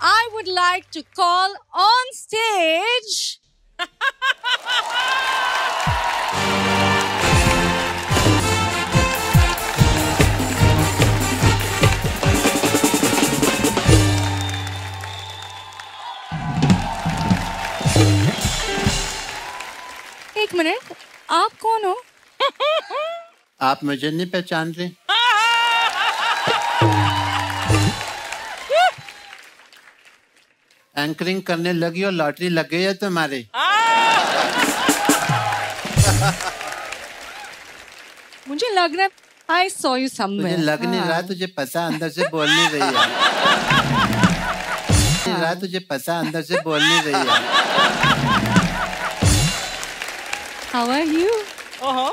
I would like to call on stage. एक minute आप कौन हो आप मुझे नहीं पहचान एंकरिंग करने लगी और लॉटरी लग गई है तुम्हारी। मुझे लग रहा है आई सॉ यू मुझे लग नहीं रहा तुझे पता अंदर से बोल नहीं रही है। नहीं रहा तुझे पता अंदर से बोल नहीं रही है। How are you Uh-huh.